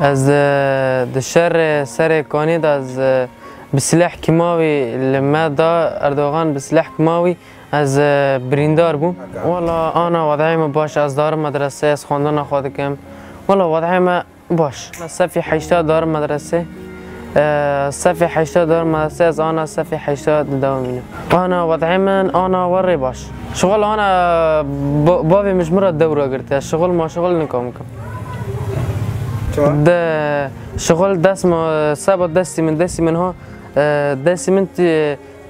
از دشر سر کانید از بسلاح کیماوی لما دا اردوغان بسلاح کیماوی از بریندار بوم والا آنا وضعیم باش از دار مدرسه از خواندن خود کم. والا وضعیم باش. صفی حیشتا دار مدرسه صفی حیشتا دار مدرسه از آنا صفی حیشتا دوامینه آنا وضعیم آنا وری باش. شغل آنا بابی مجموعه دوره گرته شغل ما شغل نکام کم ده شغل دست ما سبا دستی من دستی من ها دستی من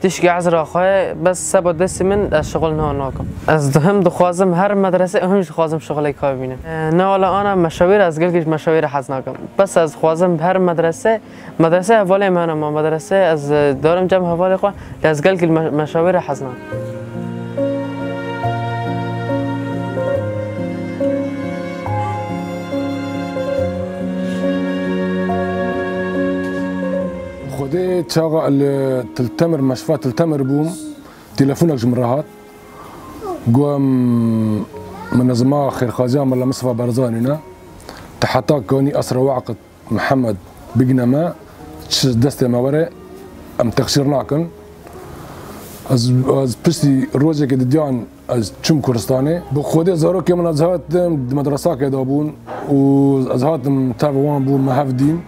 تشکی عذر خواه بس سبا دستی من از شغل نه ناکم از هم دخوازم هر مدرسه همش خوازم شغل کار بینم نه والا آنا مشاور از گلگش مشاور حز ناکم. بس از خوازم هر مدرسه مدرسه حواله ما مدرسه از دارم جمع حواله خواه از گلگل مشاور حز ناکم. خدي تشاغا تلتمر مشفى تلتمر بوم تلفونك جمرهات قوم منظمة خير خازيام ولا مصطفى برزانينا. تحتا كوني أسرى وعقد محمد بقنما دست ما وري أم تخسرناكن. أز أز پستی روزی که دیان أز چم کردستانه با خودی زارو که من از هات مدرسه که دابون و از هاتم تابوان بون مهفدین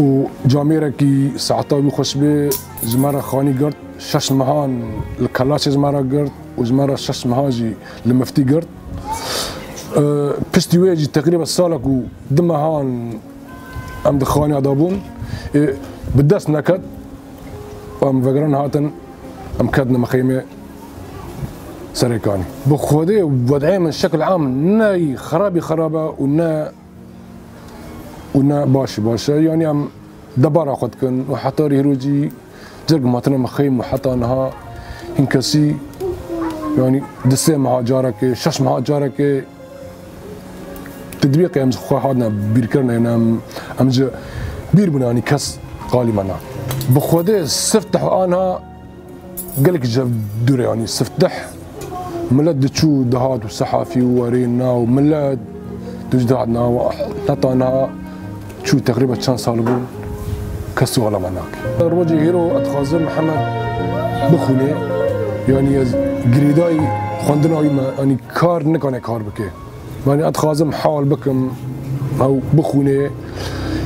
و جاميرا كي ساعتا بخش بي زمارة خاني قرد شش مهان الكلاش زمارة قرد وزمارة شش مهاجي لمفتي قرد أه بستي ويجي تقريبا سالك ودمهان ام دخاني عدابون أه بدس نكد ام فقران هاتن ام كدنا مخيمه سريكاني بخودي وضعي من الشكل عام ناي خرابي خرابه ونا ونا باش باش يعني ام دبر خود كن وحتى ريروجي جرق ماتنا مخيم وحتى انها هنكسي. يعني دسي مع جارك شش مع جارك. تدبيق يا خو حدنا بيركرنا يعني ام جا بير بناني كس قالي منا. بخوده سفتح أنا قالك جاب دوري يعني سفتح. ملد تشو دهات وصحافي وورينا وملد تجدادنا وحطنا شو تقريبا كان صالبون كسو على مناك. روجي هيرو اتخازم محمد بخونه. يعني جريداي خوندنا يعني كار نكانه كار بكي يعني اتخازم حال بكم أو بخونه.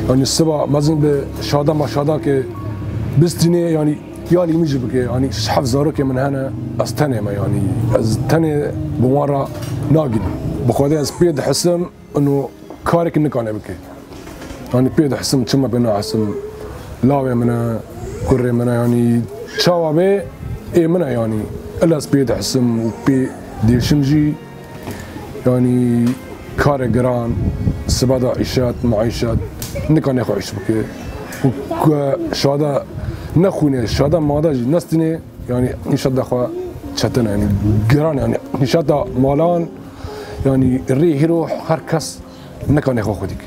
يعني السبع مازن بشادا ما شادا كي بستني يعني يالي ميجي بكي يعني شحف زارك من هنا استنى ما يعني استنى بمرة ناقد بخوده از بيد حسم انه كارك نكانه بكي يعني بيد حسم تشما بنا حسم. لاوي منا كوري منا يعني شاوا بي اي منا يعني. الا بيد حسم وبي دي شمجي يعني كار جران سبادة عيشات معيشات نكان يخو عيش بكي. وشادا نخوني شادا ماداجي نستني يعني نشاد اخوا شتنا يعني جران يعني نشاد مالان يعني الري هيرو هر كس نكان يخو خديك